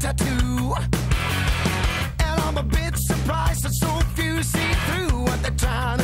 tattoo. And I'm a bit surprised that so few see through what they're trying